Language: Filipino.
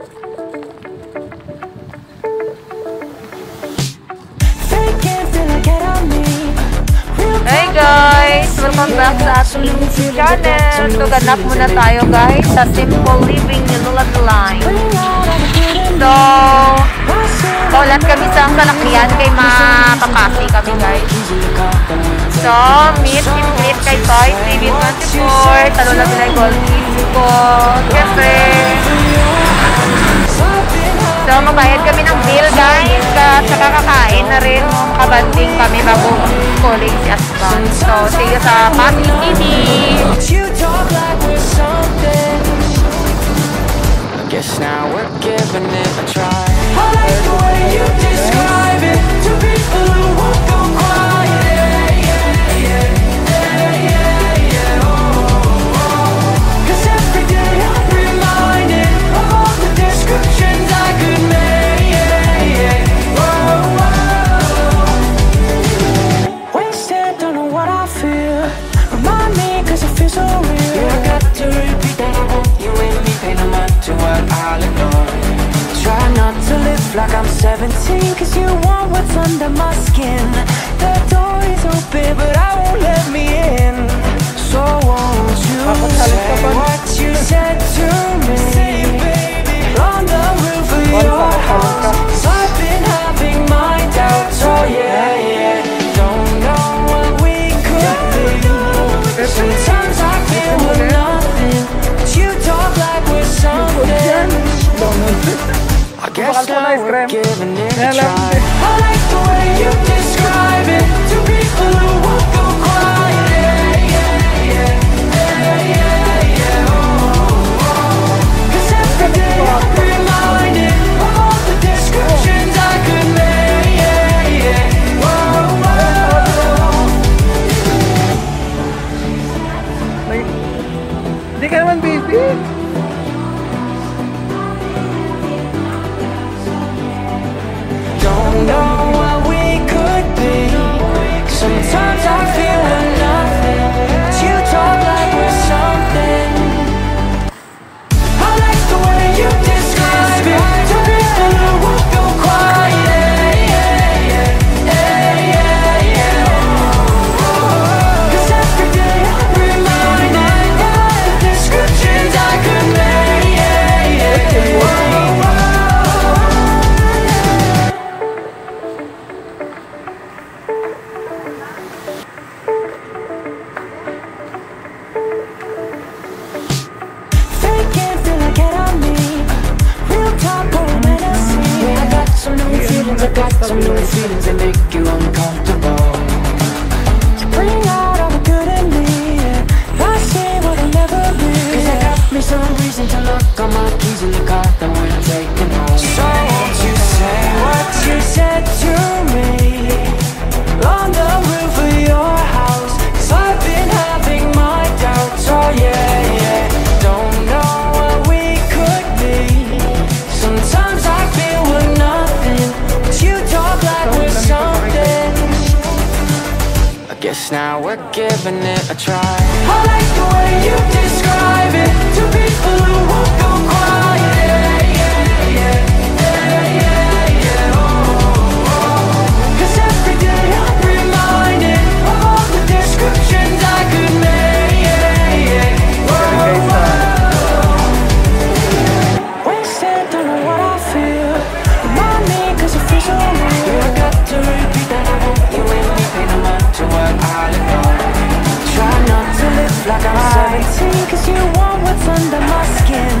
Hey guys! Welcome back sa ating channel. So, ganap muna tayo guys sa Simple Living Nulat Line. So, paulat kami sa kalaklian kay makakasi kami guys. So, meet in meet kay Toy TV Talo na sila yung gold ko. Siyempre. So, magbayad kami ng bill, guys. At saka kakain na rin. Kabanding kami bago calling si Asban. So, see you sa Pasi TV. Guess now we're giving it a try like I'm 17 Cause you want what's under my skin. The door is open but I won't let me in. So won't you say what you said to me? Hindi ka naman busy. Cause we know feelings that make now, we're giving it a try I like the way you describe it. To people who cause you want what's under my skin.